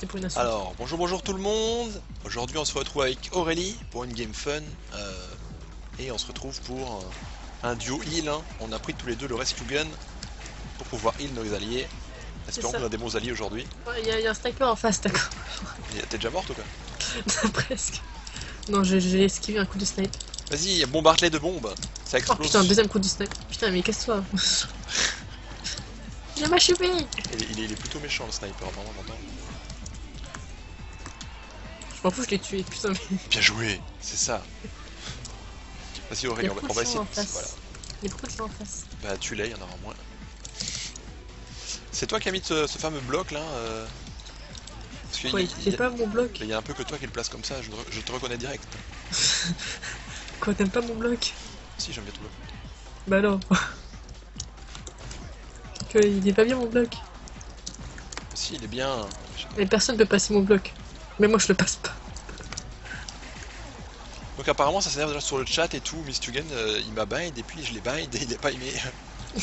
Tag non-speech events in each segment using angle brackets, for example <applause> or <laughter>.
C'était pour une insulte. Alors, bonjour, bonjour tout le monde. Aujourd'hui, on se retrouve avec Aurélie pour une game fun. euh, et on se retrouve pour euh, un duo heal. hein. On a pris tous les deux le rescue gun pour pouvoir heal nos alliés. Espérons qu'on a des bons alliés aujourd'hui. Ouais, Il y, a- il y a un sniper en face, d'accord. T'es déjà morte ou quoi Presque. Non, j'ai- esquivé un coup de snipe. Vas-y, bombarde-les de bombes. Ça Oh explose. putain, deuxième coup de snipe. Putain, mais casse-toi. <laughs> Il m'a chupé il, il est- il est plutôt méchant le sniper, j'entends. Je m'en fous, je l'ai tué. Putain, mais Bien joué, c'est ça. Vas-y il Aurélie, on va, on va essayer. en face. Voilà. Il y a beaucoup de gens en face. Bah tu l'as, il y en aura moins. C'est toi qui as mis ce, ce fameux bloc là euh, Parce qu'il Ouais, a- pas mon bloc. il y a un peu que toi qui le place comme ça, je, je te reconnais direct. <laughs> Quoi, t'aimes pas mon bloc Si j'aime bien tout le Bah non. <laughs> Que il est pas bien mon bloc. Si il est bien. Et personne peut passer mon bloc. Mais moi je le passe pas. Donc apparemment ça s'énerve déjà sur le chat et tout, Mistugen euh, il m'a bind et puis je l'ai bind et il est pas aimé. <laughs>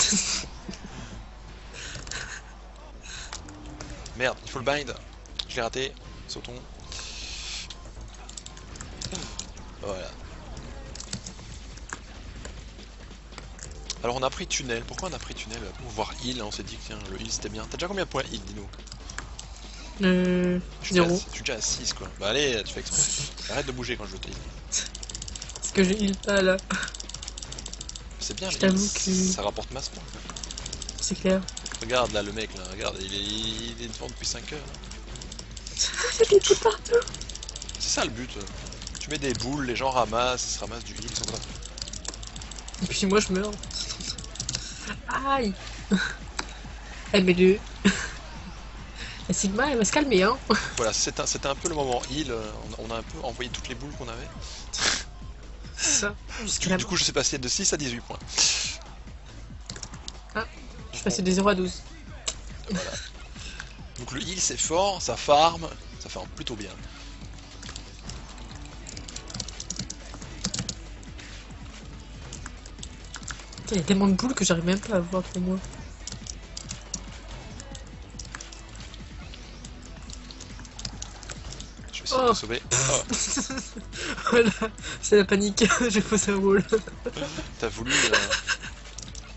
Merde, il faut le bind. Je l'ai raté. Sautons. Voilà. Alors on a pris tunnel. Pourquoi on a pris tunnel Pour voir heal, on s'est dit que tiens, le heal c'était bien. T'as déjà combien de points heal, dis-nous Euh. Je suis déjà à- Zéro. Je suis déjà à 6 quoi. Bah allez, tu fais exprès. Arrête de bouger quand je te. Parce que j'ai heal pas là. C'est bien, Je le heal, t'avoue que- ça rapporte masse points. C'est clair. Regarde là le mec là, regarde, il est, il est devant depuis 5 heures. C'est des trucs partout. C'est ça le but. Tu mets des boules, les gens ramassent, ils se ramassent du heal, ils sont contents. Et puis moi je meurs. Aïe. <laughs> Eh mais le. La Sigma elle va se calmer hein. <laughs> Voilà, c'était un, un peu le moment heal, euh, on, on a un peu envoyé toutes les boules qu'on avait. <laughs> Ça. Du, coup je suis passé de 6 à 18 points. Ah, Je suis passé de 0 à 12. Voilà. Donc le heal c'est fort, ça farm, ça farm plutôt bien. Il y a tellement de boules que j'arrive même pas à voir pour moi. Oh. sauver. <laughs> Oh, Voilà, c'est la panique. <laughs> J'ai posé un wall. <laughs> t'as voulu, euh,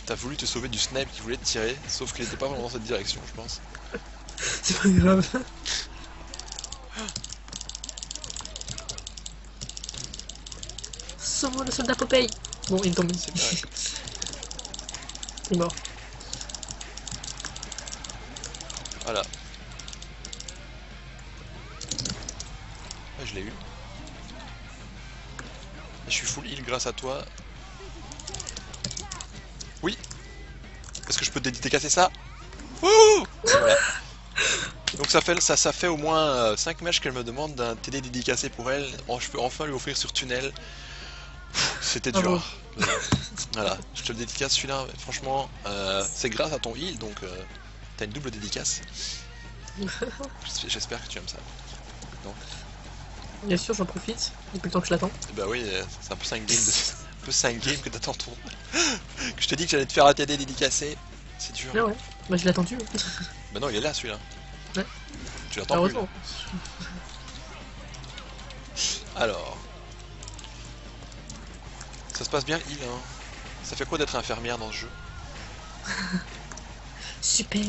t'as voulu te sauver du snipe qui voulait te tirer, sauf qu'il était pas vraiment dans cette direction je pense. C'est pas grave. <gasps> Sauvons le soldat Popeye. Bon, il est tombé. C'est bien. Il est mort. Voilà. Je l'ai eu. Je suis full heal grâce à toi. Oui Est-ce que je peux dé- décasser ça? Wouh Voilà. Donc ça fait, ça, ça fait au moins 5 matchs qu'elle me demande d'un TD dédicacé pour elle. Oh, je peux enfin lui offrir sur tunnel. C'était Bravo. dur. Mais, voilà, je te le dédicace celui-là. Franchement, euh, c'est grâce à ton heal, donc euh, t'as une double dédicace. J'espère- <laughs> J'espère que tu aimes ça. Bien sûr, j'en profite. Depuis le temps que je l'attends. Et bah oui, euh, c'est un peu 5 games, de... un peu 5 games que t'attends ton. <laughs> que je te dis que j'allais te faire un TD dédicacé. C'est dur. Ah ouais. Moi, je l'ai attendu. <laughs> Bah non, il est là celui-là. Ouais. Tu l'attends plus. Alors. Ça se passe bien, il, hein. Ça fait quoi d'être infirmière dans ce jeu? <laughs> Super.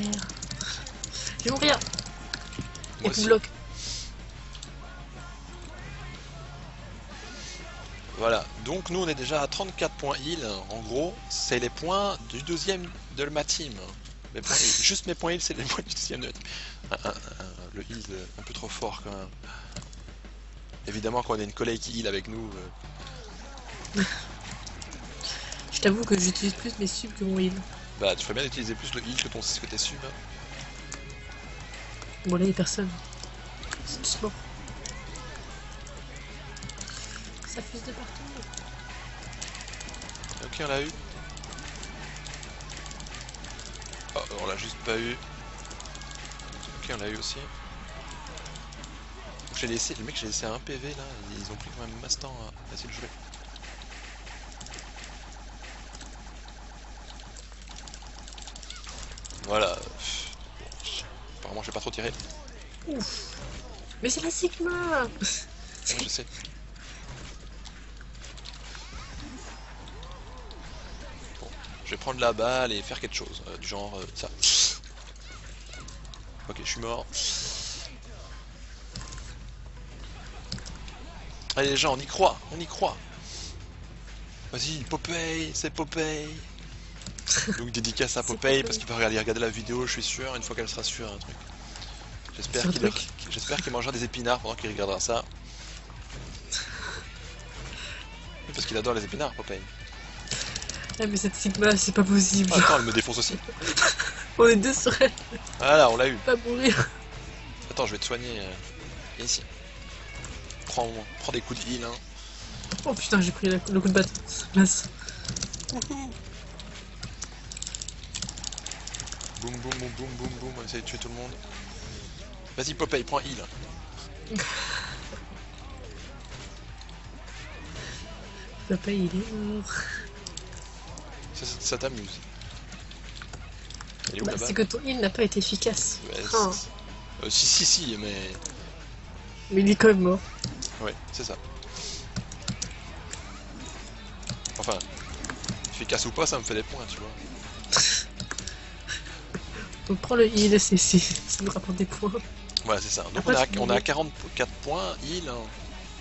Je vais mourir. Moi a plus aussi. Voilà, donc nous on est déjà à 34 points heal. En gros, c'est les points du deuxième de ma team. Mes points heal. <laughs> Juste mes points heal, c'est les points du deuxième de ma team. Un- un- un- le heal euh, un peu trop fort quand même. Évidemment, quand on a une collègue qui heal avec nous, euh, <laughs> Je t'avoue que j'utilise plus mes subs que mon heal. bah tu ferais bien d'utiliser plus le heal que ton que tes sub. hein. Bon, là, il personne. C'est tous Ça fuse de partout. Ok, on l'a eu. Oh, on l'a juste pas eu. Ok, on l'a eu aussi. J'ai laissé, le mec, j'ai laissé un PV là. Ils ont pris quand même masse temps à essayer de jouer. Voilà. Apparemment, j'ai pas trop tiré. Ouf. Mais c'est la Sigma je sais. <laughs> prendre la balle et faire quelque chose, euh, du genre euh, ça. Ok, je suis mort. Allez les gens, on y croit, on y croit. Vas-y, Popeye, c'est Popeye. Donc dédicace à <laughs> Popeye parce qu'il va regarder, regarder la vidéo, je suis sûr, une fois qu'elle sera sûre un truc. J'espère qu'il mangera des épinards pendant qu'il regardera ça. <laughs> Parce qu'il adore les épinards, Popeye. Ah, mais cette Sigma, c'est pas possible. Attends, elle me défonce aussi. <laughs> On est deux sur elle, Voilà, on l'a eu. pas mourir. Attends, je vais te soigner. euh, Viens ici. Prends, prends des coups de heal. Hein. Oh putain, j'ai pris le coup de bâton. Mince. Boum, boum, boum, boum, boum, boum. On essaie de tuer tout le monde. Vas-y, Popeye, prends heal. <laughs> Papa, il est mort. Ça, ça- ça t'amuse. Est Bah, c'est que ton heal n'a pas été efficace. Euh, Si, si, si, mais. Mais il est quand même mort. Ouais, c'est ça. Enfin, efficace ou pas, ça me fait des points, tu vois. <laughs> Donc prends le heal, c'est, ça nous rapporte des points. Voilà, c'est ça. Donc Après, on, peux- a 44 points, heal. hein.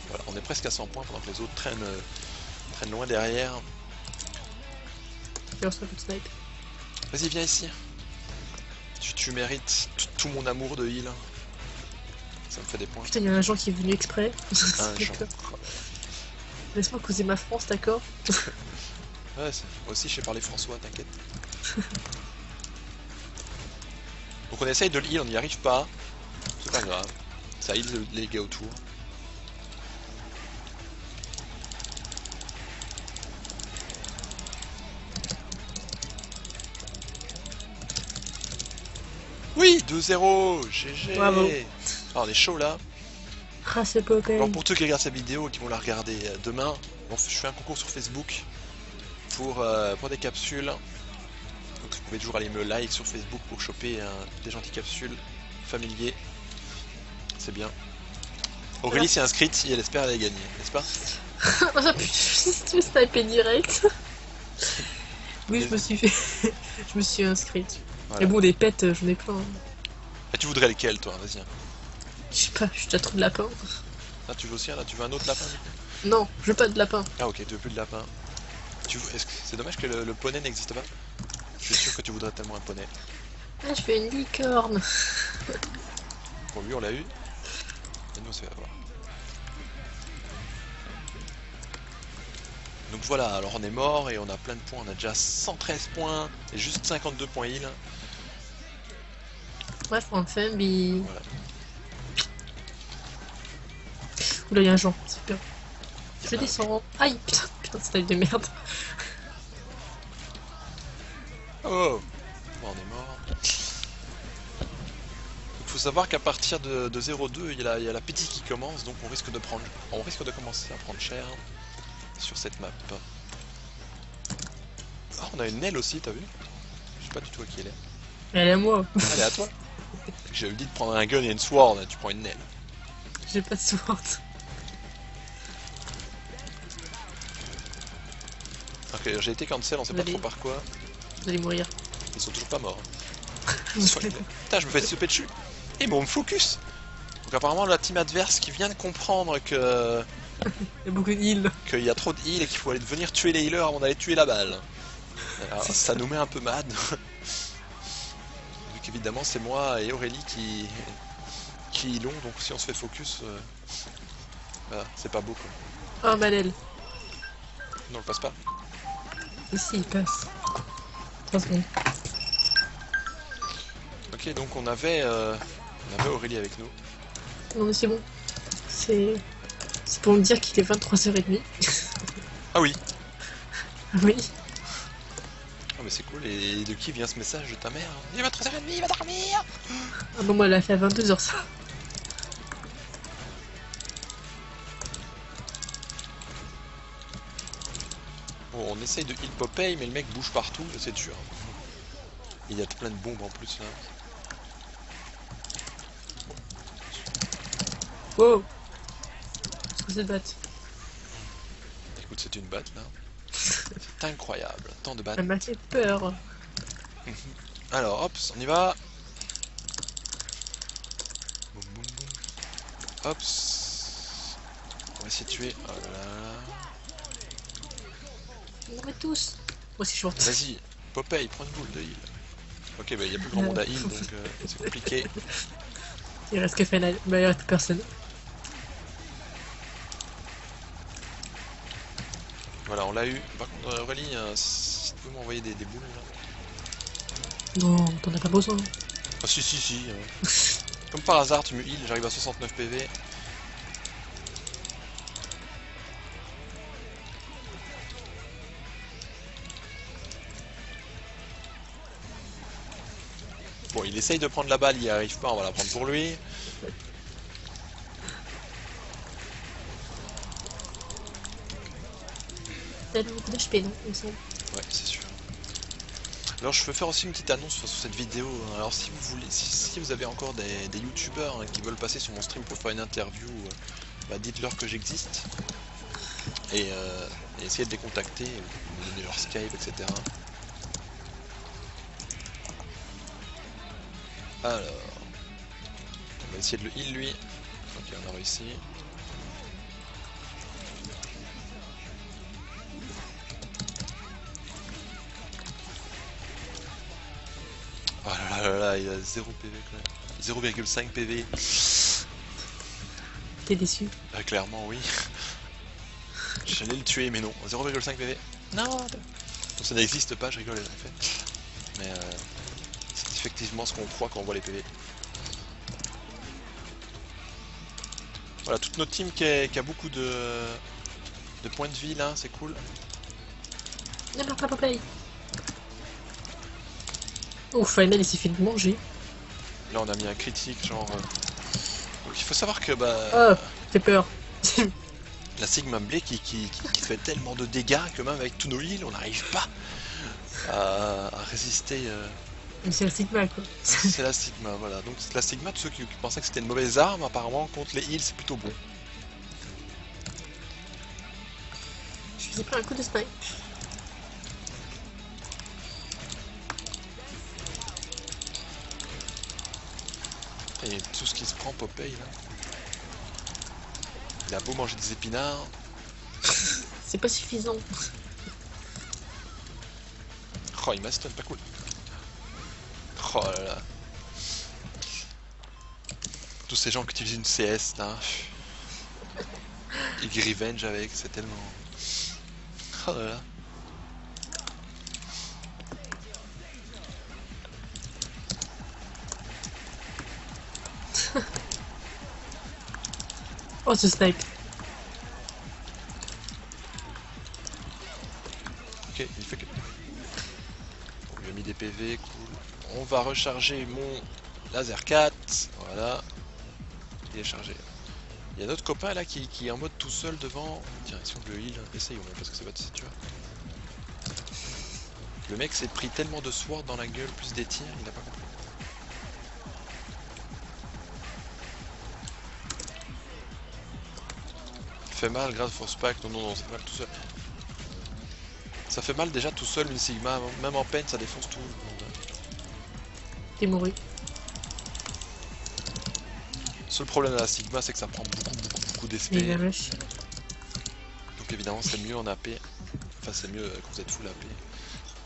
Voilà, on est presque à 100 points pendant que les autres traînent, euh, traînent loin derrière. Snipe. Vas-y, viens ici. Tu, tu mérites tout mon amour de heal. Ça me fait des points. Putain, il y a un agent qui est venu exprès. Un <laughs> genre. Laisse-moi causer ma France, d'accord <laughs> Ouais, moi aussi je sais parler François, t'inquiète. <laughs> Donc on essaye de le heal, on n'y arrive pas. C'est pas grave. Ça heal le- les gars autour. Oui, 2-0 GG Bravo. Ah, on est chaud là. Ah, c'est. Alors pour ceux qui regardent cette vidéo et qui vont la regarder euh, demain, bon, je fais un concours sur Facebook pour, euh, pour des capsules. Donc vous pouvez toujours aller me like sur Facebook pour choper euh, des gentilles capsules familiers. C'est bien. Aurélie s'est inscrite et elle espère aller gagner, n'est-ce pas? Ah <laughs> putain, tu veux sniper direct Oui, je me suis fait. <laughs> je me suis inscrite. Voilà. Et bon, des pets, euh, j'en ai plein. Et tu voudrais lequel toi? Vas-y. Je sais pas, j'ai déjà trop de lapins. Là tu veux aussi un là? Tu veux un autre lapin Non, je veux pas de lapin. Ah ok, tu veux plus de lapin. Tu veux... est-ce que- C'est dommage que le, le poney n'existe pas? Je suis sûr que tu voudrais tellement un poney. Ah, je fais une licorne. <laughs> Bon lui on l'a eu. Et nous on s'est fait avoir. Donc voilà, alors on est mort et on a plein de points, on a déjà 113 points et juste 52 points heal. Bref, enfin, mais. Voilà. Oula, il y a un c'est bien. Je descends. Aïe, putain, putain, c'est de merde. Oh Bon, on est mort. Il faut savoir qu'à partir de, de 0,2, il y, a la- qui commence, donc on risque de prendre, on risque de commencer à prendre cher sur cette map. Ah, on a une aile aussi, t'as vu? Je sais pas du tout à qui elle est. Elle est à moi. Elle est à toi? J'avais dit de prendre un gun et une sword, tu prends une aile. J'ai pas de sword. Ok, j'ai été cancel, on sait pas Allez. trop par quoi. Vous allez mourir. Ils sont toujours pas morts. <laughs> Putain, je me fais souper dessus. Et bon, on me focus. Donc apparemment la team adverse qui vient de comprendre que <laughs> Il y a beaucoup de heal. qu'il y a trop de heal et qu'il faut aller venir tuer les healers avant d'aller tuer la balle. Alors, C'est ça nous met un peu mad. <laughs> Vu qu'évidemment c'est moi et Aurélie qui qui l'ont, donc si on se fait focus, euh, voilà, c'est pas beau quoi. Oh, Manel. Non, on le passe pas. Ici, il passe. 3 secondes. Ok, donc on avait, euh, on avait Aurélie avec nous. Non, mais c'est bon. C'est. C'est pour me dire qu'il est 23h30. Ah oui. <laughs> oui. Ah mais c'est cool. Et de qui vient ce message de ta mère Il va 3h30, il va dormir. Ah bon, moi, elle a fait à 22h ça. Bon, on essaye de heal Popeye, mais le mec bouge partout, c'est dur. Il y a plein de bombes en plus là. Wow Qu'est-ce que c'est batte Écoute, c'est une batte là. <laughs> C'est incroyable, tant de battes. Elle m'a fait peur. <laughs> Alors, hop, on y va. Boum, boum, boum. Hop. On va essayer de tuer. Oh là là. On met tous. Moi aussi je monte. Vas-y, Popeye, prends une boule de heal. Ok, bah il y a plus grand monde à heal, donc euh, c'est compliqué. Il reste que Fenel, mais il reste personne. On l'a eu. Par contre, euh, Aurélie, euh, si tu peux m'envoyer des, des boules là. Non, t'en as pas besoin. Ah si, si, si. euh. <laughs> Comme par hasard, tu me heal, j'arrive à 69 PV. Bon, il essaye de prendre la balle, il n'y arrive pas, on va la prendre pour lui. Ouais, c'est sûr. Alors je veux faire aussi une petite annonce sur cette vidéo. Alors si vous voulez, si, vous avez encore des, youtubeurs hein, qui veulent passer sur mon stream pour faire une interview, euh, bah, dites-leur que j'existe. Et, euh, essayez de les contacter, vous donner leur Skype, etc. Alors, on va essayer de le heal lui. Ok, on a réussi. Oh là là là là, il a 0 PV quand même. 0,5 PV. T'es déçu? Ah, clairement, oui. J'allais le tuer, mais non. 0,5 PV. Non Donc ça n'existe pas, je rigole en fait. Mais euh, c'est effectivement ce qu'on croit quand on voit les PV. Voilà, toute notre team qui, est- qui a beaucoup de, de points de vie là, c'est cool. Ne meurs Oh, Final, il s'est fait de manger. Là on a mis un critique, genre... euh, Donc il faut savoir que bah... Oh, fait peur. <laughs> La Sigma Blade qui, qui, qui- fait tellement de dégâts que même avec tous nos heals, on n'arrive pas à, à résister. euh, c'est un Sigma, quoi. <laughs> C'est la Sigma, voilà. Donc c'est la Sigma, tous ceux qui, qui pensaient que c'était une mauvaise arme, apparemment contre les heals c'est plutôt bon. Je vous ai pris un coup de snipe. Et tout ce qui se prend Popeye là. Il a beau manger des épinards. <laughs> C'est pas suffisant. Oh il m'a stun, pas cool. Oh là là. Tous ces gens qui utilisent une CS là. Ils revenge avec, c'est tellement. Oh là là. Oh, ce snipe. Ok, il fait que. On lui a mis des PV, cool. On va recharger mon laser 4. Voilà. Il est chargé. Il y a notre copain là qui, est en mode tout seul devant. Tiens, si on le heal, essayons parce que ça va te tu vois. Le mec s'est pris tellement de sword dans la gueule, plus des tirs, il a pas compris. Fait mal grâce force pack, non non non, ça fait mal tout seul. Ça fait mal déjà tout seul une Sigma, même en peine ça défonce tout. le monde. T'es mouru. Le seul problème de la Sigma c'est que ça prend beaucoup beaucoup beaucoup d'SP. Donc évidemment c'est mieux en AP. Enfin c'est mieux quand vous êtes full AP.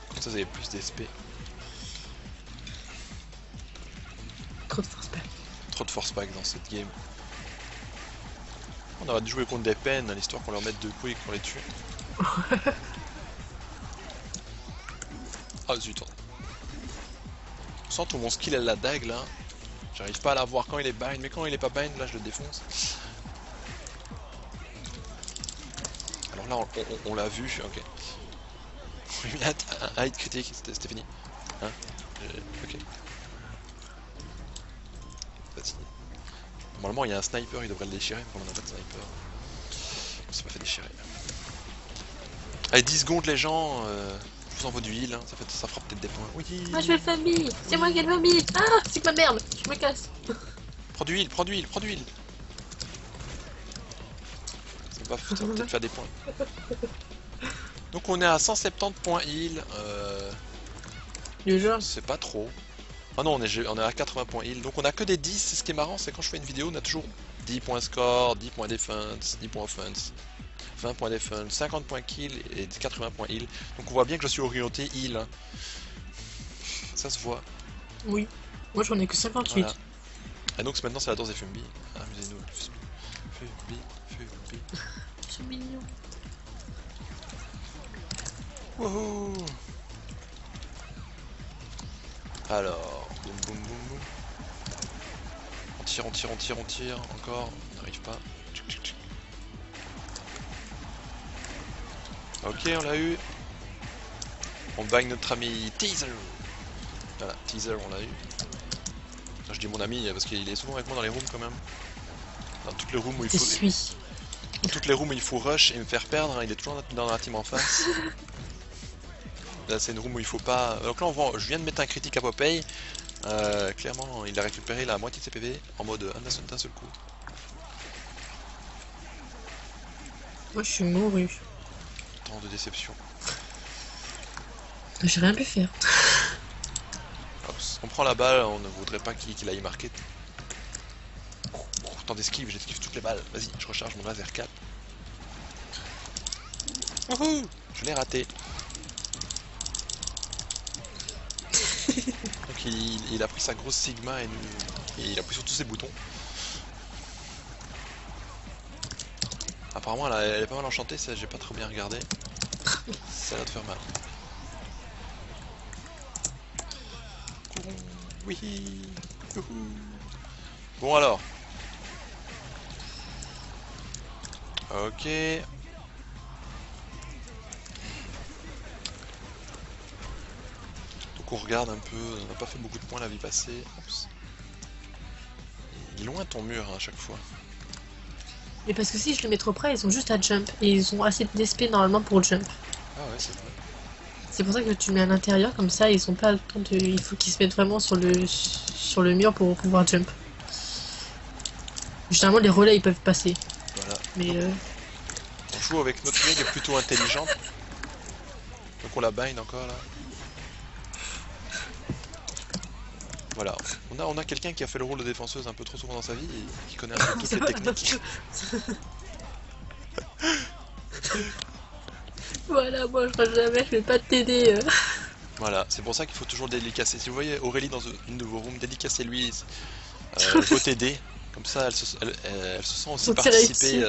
Comme ça vous avez plus d'SP. Trop de force pack. Trop de force pack dans cette game. On aurait dû jouer contre des peines, l'histoire qu'on leur mette deux coups et qu'on les tue. <laughs> Ah zut. Sans tout mon skill à la dague là. J'arrive pas à la voir quand il est bind, mais quand il est pas bind, là je le défonce. Alors là on, on- on l'a vu, ok. <laughs> On mis un, hit critique, c'était fini. Hein Euh, Ok. Vas-y. Normalement il y a un sniper, il devrait le déchirer, mais on n'a pas de sniper. On s'est pas fait déchirer. Allez 10 secondes les gens, euh, je vous envoie du heal, hein, ça, fait, ça fera peut-être des points. Oui Ah, je vais le famille. C'est moi qui ai le famille. Ah, c'est que ma merde. Je me casse. Prends du heal, prends du heal, prends du heal ça va peut-être <laughs> faire des points. Donc on est à 170 points heal. Euh, jeu, c'est pas trop. Ah non, on est, on est à 80 points heal. Donc on a que des 10. C'est ce qui est marrant, c'est quand je fais une vidéo, on a toujours 10 points score, 10 points defense, 10 points offense, 20 points defense, 50 points kill et 80 points heal. Donc on voit bien que je suis orienté heal. Ça se voit. oui. Moi j'en ai que 58. Voilà. Et donc maintenant c'est la danse des Fumbi. Amusez-nous. Fumbi, Fumbi. C'est mignon. Wouhou Alors, boum boum boum boum. On tire, on tire, on tire, on tire. Encore, on n'arrive pas. Ok, on l'a eu. On bang notre ami Teaser. Voilà, Teaser, on l'a eu. Je dis mon ami parce qu'il est souvent avec moi dans les rooms quand même. Dans toutes les rooms où il faut, suis. dans toutes les rooms où il faut rush et me faire perdre, hein, il est toujours dans la team en face. <laughs> Là c'est une room où il faut pas... Donc là on voit, je viens de mettre un critique à Popeye. Euh, clairement il a récupéré la moitié de ses PV en mode un seul, d'un seul coup. Moi je suis mouru. Tant de déception. J'ai rien pu faire. Hop, on prend la balle, on ne voudrait pas qu'il qu'il aille marquer. Tant d'esquive, j'esquive toutes les balles. Vas-y, je recharge mon laser 4. Wouhou Je l'ai raté. <laughs> Il, a pris sa grosse Sigma et, et il a pris sur tous ses boutons. Apparemment elle, a- est pas mal enchantée, ça j'ai pas trop bien regardé. Ça va te faire mal. Oui. Bon alors. Ok. Donc on regarde un peu, on n'a pas fait beaucoup de points la vie passée. Oups. Il est loin ton mur hein, à chaque fois. Mais parce que si je le mets trop près, ils sont juste à jump. Et ils ont assez d'SP normalement pour jump. Ah ouais c'est vrai. C'est pour ça que tu mets à l'intérieur, comme ça ils sont pas le temps de. Il faut qu'ils se mettent vraiment sur le sur le mur pour pouvoir jump. Généralement les relais ils peuvent passer. Voilà. Mais euh, On joue avec notre mec est plutôt intelligente. Donc on la bind encore là. Voilà, on a, on a quelqu'un qui a fait le rôle de défenseuse un peu trop souvent dans sa vie et qui connaît un peu toutes les techniques. <laughs> voilà, moi je ferai jamais, je vais pas t'aider. euh. Voilà, c'est pour ça qu'il faut toujours dédicacer. Si vous voyez Aurélie dans une de vos rooms, dédicacez-lui. Euh, peut t'aider. Comme ça, elle se, elle, elle- elle se sent aussi Faut participer.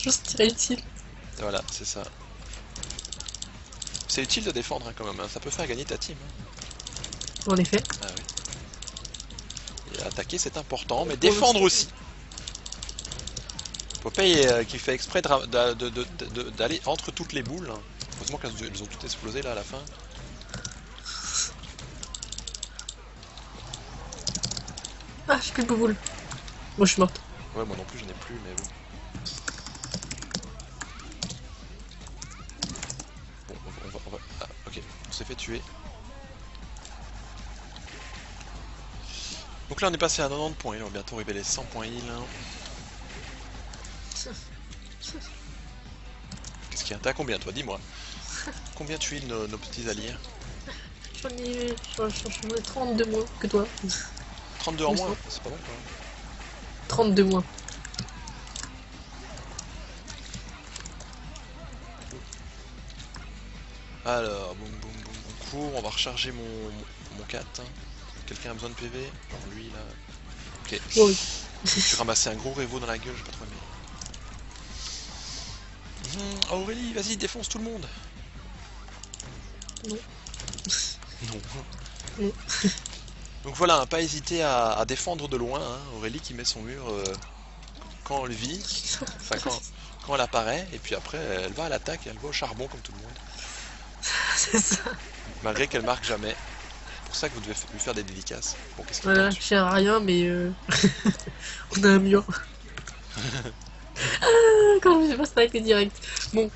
Juste tirer <laughs> utile. voilà, c'est ça. C'est utile de défendre hein, quand même, hein. ça peut faire gagner ta team. hein. En effet. Ah oui. Attaquer c'est important, mais défendre aussi. Popeye euh, qui fait exprès d'aller entre toutes les boules. Heureusement qu'elles elles ont toutes explosé là à la fin. Ah, j'ai plus de bouboule. Moi je suis morte. Ouais, moi non plus, j'en ai plus, mais bon. Bon, on va- on va- Ah, ok, on s'est fait tuer. Donc là, on est passé à 90 points, on va bientôt révéler 100 points heal. hein. Qu'est-ce qu'il y a? T'as combien, toi? Dis-moi. Combien tu heal nos, nos petits alliés? J'en ai, ai 30 de moins que toi. 32 en moins? C'est pas même. 30 de moins. Alors, boum boum boum, on court, on va recharger mon, mon 4. Quelqu'un a besoin de PV Genre lui là. Ok. Oui. <laughs> J'ai ramassé un gros révo dans la gueule, j'ai pas trop aimé. Hum, Aurélie, vas-y, défonce tout le monde Non. Non. Non. <laughs> Donc voilà, hein, pas hésiter à, à défendre de loin, hein, Aurélie qui met son mur euh, quand on le vit, enfin quand, quand elle apparaît, et puis après elle va à l'attaque et elle va au charbon comme tout le monde, <laughs> C'est ça. malgré qu'elle marque jamais. C'est pour ça que vous devez lui faire des dédicaces. Bon, qu'est-ce Voilà, je sers à rien, mais euh... <laughs> on a un mur. <laughs> ah, quand je sais pas sniper direct. Bon,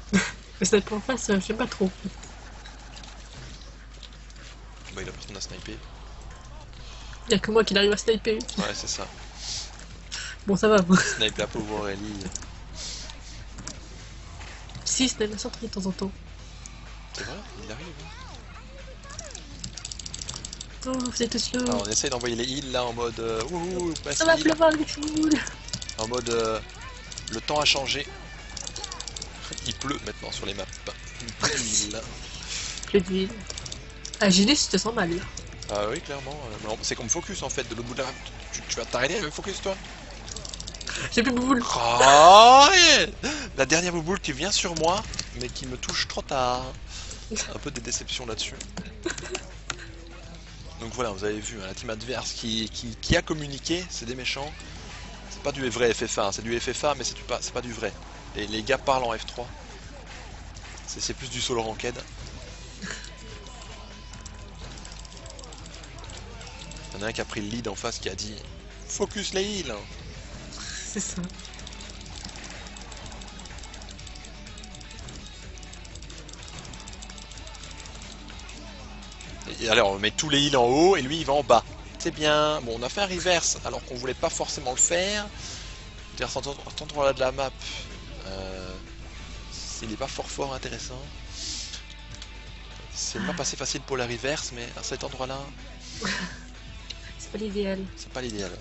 le sniper en face, je sais pas trop. Bah, il a personne à sniper. Y a que moi qui n'arrive à sniper. Ouais, c'est ça. Bon, ça va. <laughs> moi. Sniper la pauvre Aurélie. Si, c'est même sorti de temps en temps. C'est vrai, il arrive. hein. Vous êtes. Alors, on essaye d'envoyer les heals là en mode. Euh, Ça va pleuvoir. En mode. euh, le temps a changé. Il pleut maintenant sur les maps. <laughs> Il- Plus de ville. Ah, j'ai si tu te sens mal. là. Ah oui, clairement. euh, C'est comme focus en fait, de l'autre bout de la map. Tu, tu vas t'arrêter avec focus toi J'ai plus de boule. Oh, ouais La dernière bouboule qui vient sur moi, mais qui me touche trop tard. Un peu des déceptions là-dessus. <laughs> Donc voilà, vous avez vu, hein, la team adverse qui, a communiqué, c'est des méchants. C'est pas du vrai FFA, hein, c'est du FFA, mais c'est pas, du vrai. Et les gars parlent en F3. C'est c'est plus du solo ranked. Il y en a un qui a pris le lead en face qui a dit Focus les <laughs> heals C'est ça. Alors on met tous les heals en haut et lui il va en bas. C'est bien. Bon, on a fait un reverse alors qu'on voulait pas forcément le faire. Dire cet endroit cet endroit-là de la map, euh, il n'est pas fort fort intéressant. C'est une map assez facile pour la reverse, mais à cet endroit-là, <laughs> C'est pas l'idéal. c'est pas l'idéal.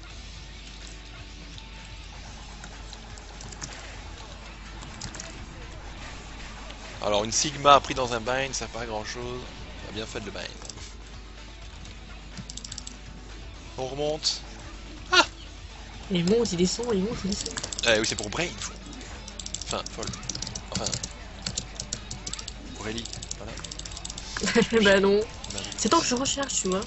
Alors une Sigma pris dans un bind, ça pas grand chose. On a bien fait de le bind. On remonte. Il monte, il descend, il monte, il descend. Eh oui, c'est pour Brain. Enfin, folle. Enfin. Aurélie, voilà. <laughs> bah non. Bah, C'est tant que je recherche, tu vois.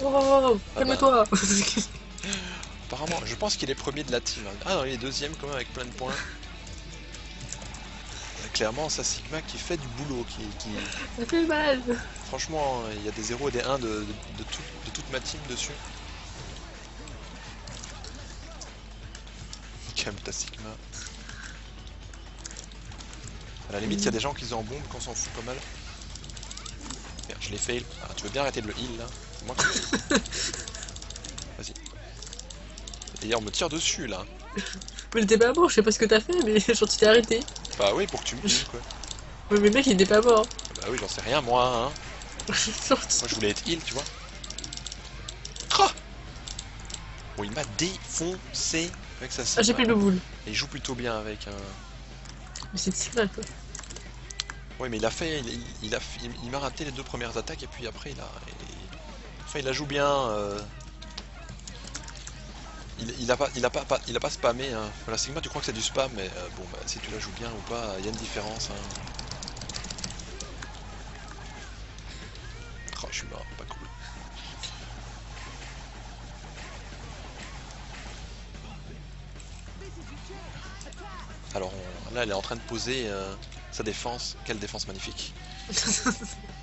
Oh, oh, oh, Ah bah. calme-toi. <laughs> Apparemment, je pense qu'il est premier de la team. hein. Ah non, il est deuxième quand même avec plein de points. Clairement, ça Sigma qui fait du boulot, qui, qui... Ça fait mal. franchement, il y a des 0 et des 1 de, de, de tout- de toute ma team dessus. Calme ta Sigma. À la limite, il y a des gens qui ont en bombe qu'on s'en fout pas mal. Merde, je l'ai fail. Ah, tu veux bien arrêter de le heal là moi le. <laughs> Vas-y. Et on me tire dessus là. Mais t'es pas mort, je sais pas ce que t'as fait, mais genre tu t'es arrêté. Bah oui, pour que tu me heal quoi. <laughs> Ouais, mais mec, il était pas mort. Bah oui, j'en sais rien moi, hein. <laughs> Moi je voulais être heal, tu vois. Crah Bon, il m'a défoncé avec sa ah, j'ai plus de boule. Et il joue plutôt bien avec un. Mais c'est Sigma, quoi. Oui, mais il a fait. Il, il a, il, il m'a raté les deux premières attaques et puis après il a. Enfin, il la joue bien. euh, Il, il a pas, il a pas, il pas spammé. Hein. Voilà, Sigma, tu crois que c'est du spam, mais euh, bon, bah, si tu la joues bien ou pas, il y a une différence. Hein. Oh, je suis mort, pas cool. Alors là, elle est en train de poser euh, sa défense. Quelle défense magnifique. <laughs>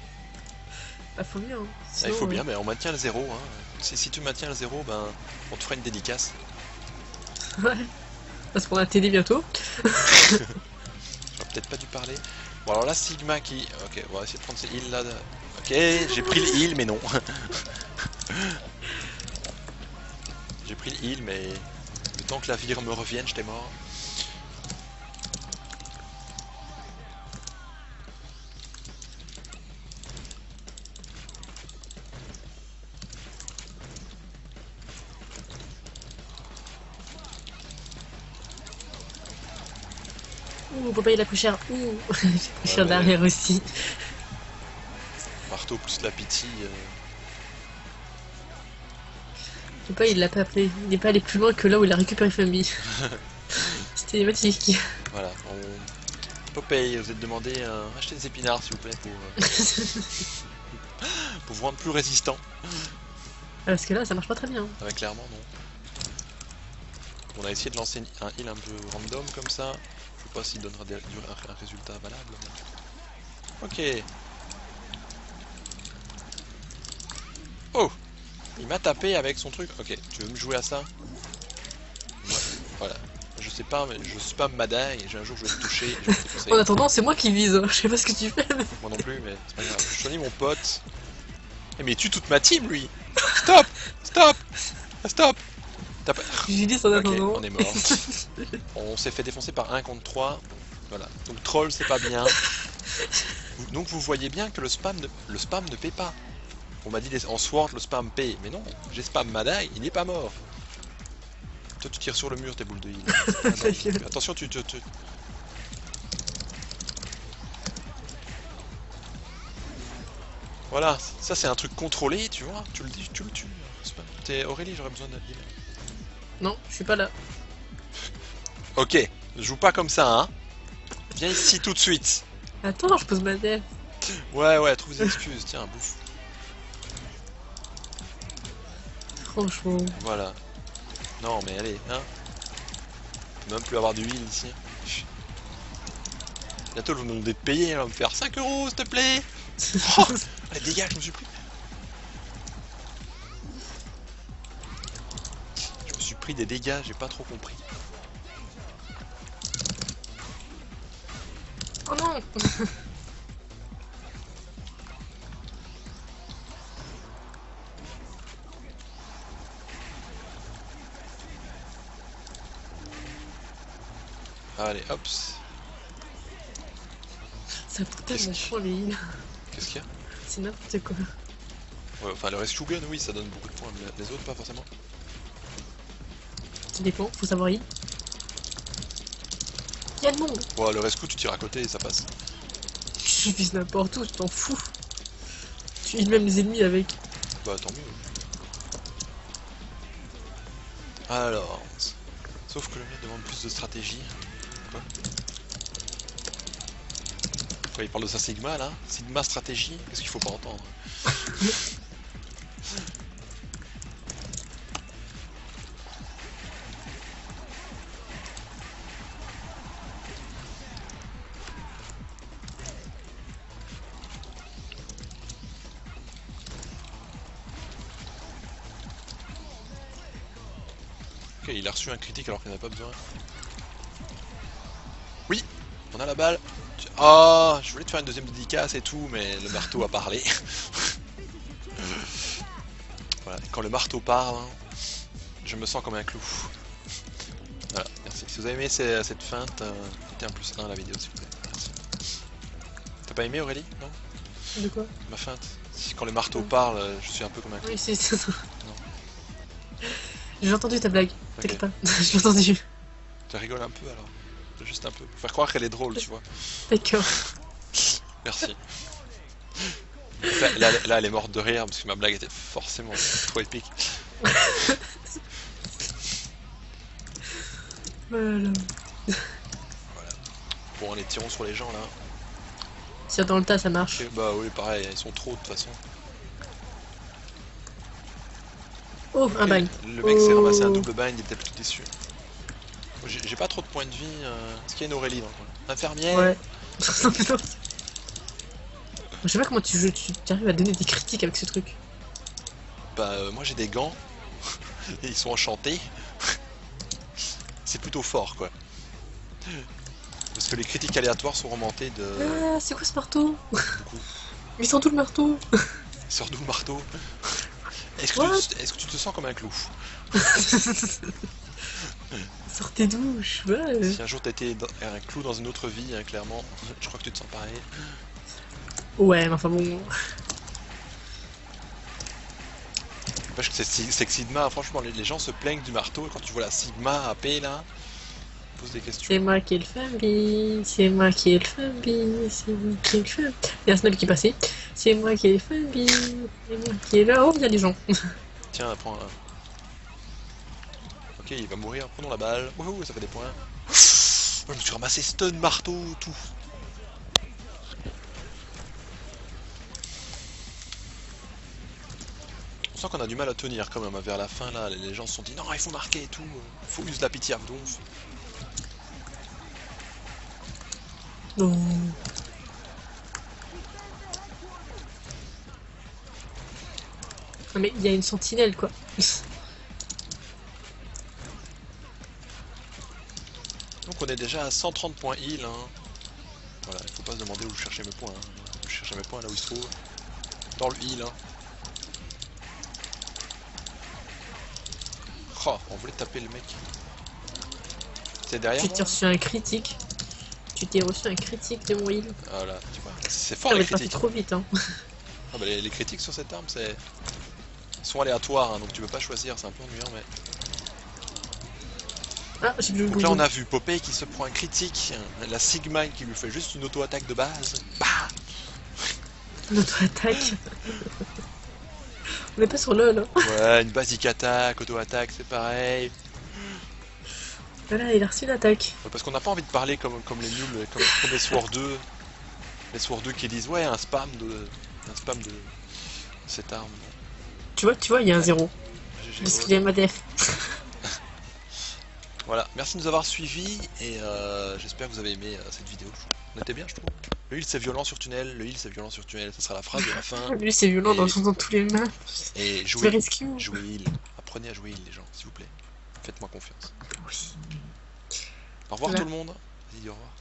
bah, faut bien. Hein. Ah, il faut bien, mais on maintient le zéro. Hein. Si, si tu maintiens le zéro, ben, on te fera une dédicace. <laughs> Ouais. Parce qu'on a TD bientôt. J'aurais peut-être pas dû parler. Bon, alors là, Sigma qui. Ok, on va essayer de prendre ces heals là. Ok, j'ai pris le heal, mais non. <laughs> j'ai pris le heal, mais le temps que la vire me revienne, j'étais mort. Papa il a pris cher. Ouh, j'ai pris cher derrière aussi. Marteau plus la pitié. euh, Papa il l'a pas appelé. Il n'est pas allé plus loin que là où il a récupéré famille. <laughs> C'était magnifique. Voilà. On... Popeye, vous êtes demandé euh, acheter des épinards s'il vous plaît pour, euh, <laughs> pour vous rendre plus résistant. Ah, Parce que là ça marche pas très bien. Ah ouais, clairement, non. On a essayé de lancer un heal un peu random comme ça. Je sais pas s'il donnera des- un, un résultat valable. Ok. Oh Il m'a tapé avec son truc. Ok, tu veux me jouer à ça? Ouais, Voilà. Je sais pas, mais je spam Mada et un jour je vais te toucher. et je vais te. <laughs> En attendant, c'est moi qui vise. hein. Je sais pas ce que tu fais. mais- Moi non plus, mais c'est pas grave. Je choisis mon pote. Eh, mais il tue toute ma team, lui Stop Stop Stop pas... <laughs> J'ai dit en Ok, attendant. on est mort. <laughs> on s'est fait défoncer par 1 contre 3. Voilà. Donc troll, c'est pas bien. Donc vous voyez bien que le spam ne, le spam ne paie pas. On m'a dit en sword le spam paie. Mais non, j'ai spam Madai, il n'est pas mort. Toi tu tires sur le mur tes boules de heal. <laughs> Ah, non. Attention, tu te... tu- Voilà, ça c'est un truc contrôlé, tu vois. Tu le dis, tu le tues. T'es Aurélie, j'aurais besoin de heal. Non, je suis pas là. Ok, joue pas comme ça, hein. Viens ici tout de suite. Attends, je pose ma tête. Ouais, ouais, trouve des excuses. Tiens, bouffe. Franchement. Voilà. Non, mais allez, hein. On peut même plus avoir du heal ici. Bientôt, le nombre de payer, elle va me faire 5 euros, s'il te plaît. <laughs> Oh, allez, dégage, je me suis pris. Pris des dégâts, j'ai pas trop compris. Oh non <laughs> Allez, hop. Ça coûte tellement Qu'est-ce cher les heals. Qu'est-ce qu'il y a? C'est n'importe quoi. Ouais, enfin, le rescue gun, oui, ça donne beaucoup de points, mais les autres, pas forcément. Dépend, faut savoir heal. Y'a le monde? Ouais, le rescue, tu tires à côté et ça passe. Tu vises n'importe où, tu t'en fous. Tu heal même les ennemis avec. Bah tant mieux. Alors, sauf que le mien demande plus de stratégie. Quoi? Quoi, il parle de sa Sigma là Sigma stratégie Qu'est-ce qu'il faut pas entendre? <laughs> Ok, il a reçu un critique alors qu'il n'en a pas besoin. Oui, on a la balle. Ah, je voulais te faire une deuxième dédicace et tout, mais le marteau a parlé. <laughs> voilà, quand le marteau parle, hein, je me sens comme un clou. Voilà, merci. Si vous avez aimé cette feinte, euh, mettez un plus 1 à la vidéo s'il vous plaît. Merci. T'as pas aimé Aurélie? Non? De quoi? Ma feinte Quand le marteau parle, je suis un peu comme un clou. Oui, c'est ça. J'ai entendu ta blague, t'inquiète pas. <laughs> J'ai entendu. Tu rigoles un peu alors Juste un peu. Faut faire croire qu'elle est drôle, tu vois. D'accord. Merci. Là, là, là, elle est morte de rire parce que ma blague était forcément trop épique. <laughs> Voilà. Bon, allez, tirons sur les gens là. Si dans le tas ça marche. Bah oui, pareil, ils sont trop de toute façon. Oh, un bagne. Le mec s'est ramassé un Oh. double bind, il était plutôt déçu. J'ai pas trop de points de vie. euh, Est-ce qu'il y a une Aurélie dans le coin Infirmière Ouais. <laughs> Je sais pas comment tu joues, tu tu arrives à donner des critiques avec ce truc. Bah, euh, moi j'ai des gants. <laughs> Et ils sont enchantés. <laughs> C'est plutôt fort quoi. Parce que les critiques aléatoires sont remontés de. Ah, c'est quoi ce marteau? Mais sans tout le marteau Sors d'où le marteau Est-ce que, tu- est-ce que tu te sens comme un clou? Sortez d'où euh. Si un jour t'étais dans- un clou dans une autre vie, hein, clairement, je crois que tu te sens pareil. Ouais, mais enfin bon. C'est Sigma, franchement, les, les gens se plaignent du marteau et quand tu vois la Sigma AP là, pose des questions. C'est moi qui ai le Fambi, c'est moi qui ai le Fambi, c'est moi qui ai le Fambi. Il y a snap qui est passé. C'est moi qui ai le Fambi, c'est moi qui ai là. Oh, il y a des gens. <laughs> Tiens, prends un. Ok, il va mourir, prenons la balle. Wouhou, ça fait des points. Oh, je me suis ramassé stun, marteau, tout. On sent qu'on a du mal à tenir quand même hein, vers la fin là. Les gens se sont dit non, il faut marquer et tout. Faut use la pitié à donf. Non. Ah, mais il y a une sentinelle quoi. Donc on est déjà à 130 points heal. Hein. Voilà, il faut pas se demander où je cherchais mes points. hein. Je cherchais mes points là où ils se trouvent. Dans le heal. Hein. Oh, on voulait taper le mec. C'est derrière t'es reçu un critique. Tu t'es reçu un critique de mon heal. Voilà, tu vois. C'est fort Ça les critiques. trop vite, hein. Ah, bah, les, les critiques sur cette arme, c'est sont aléatoires, hein, donc tu peux pas choisir, c'est un peu ennuyant, mais. Ah, j'ai vu le Donc là, on a vu Popeye qui se prend un critique, la Sigma qui lui fait juste une auto-attaque de base. Bah <laughs> Notre attaque. on est pas sur LoL, hein. Ouais, une basique attaque, auto-attaque, c'est pareil. Voilà, il a reçu l'attaque. Ouais, Parce qu'on n'a pas envie de parler comme, comme les nuls, comme, comme les Sword 2. Les Sword 2 qui disent ouais, un spam de. Un spam de cette arme. Tu vois, tu vois, il y a un zéro. Parce qu'il est MADF. <laughs> Voilà, merci de nous avoir suivis et euh, j'espère que vous avez aimé euh, cette vidéo. On était bien, je trouve. Le heal c'est violent sur tunnel, le heal c'est violent sur tunnel, ça sera la phrase de la fin. <laughs> Lui, c'est violent dans, dans tous les mains. Et jouez, jouez heal. Apprenez à jouer heal, les gens, s'il vous plaît. Faites-moi confiance. Oui. Au revoir Voilà. tout le monde. Vas-y, dis au revoir.